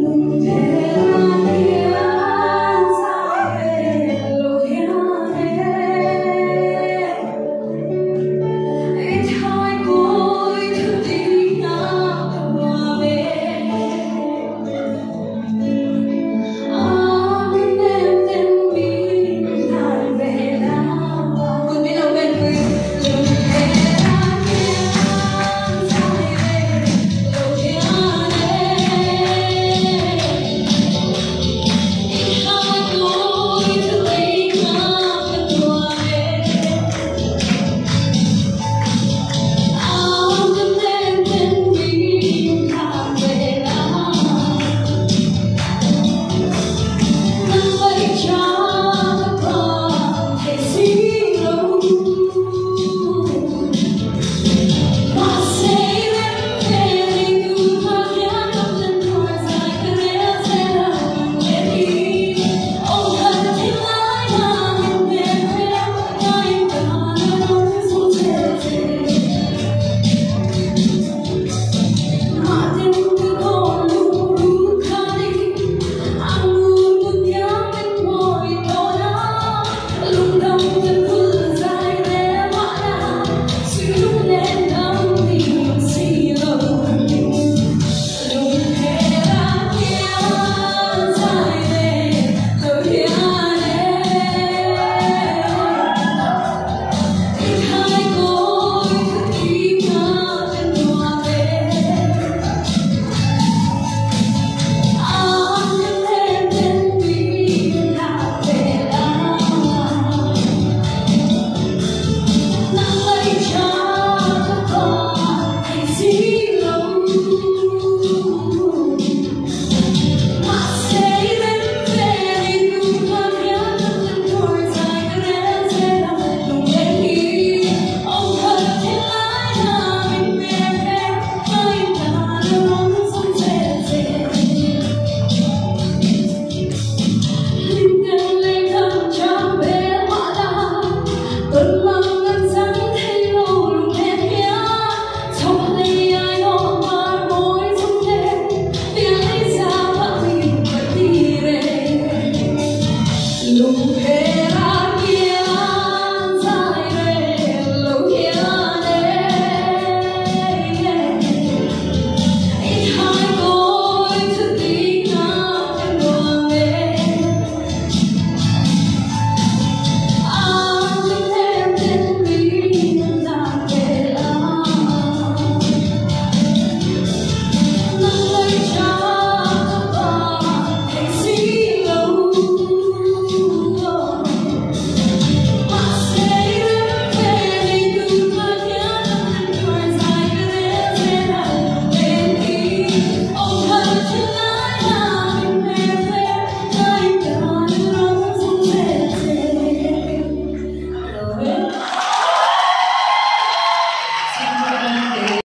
looked at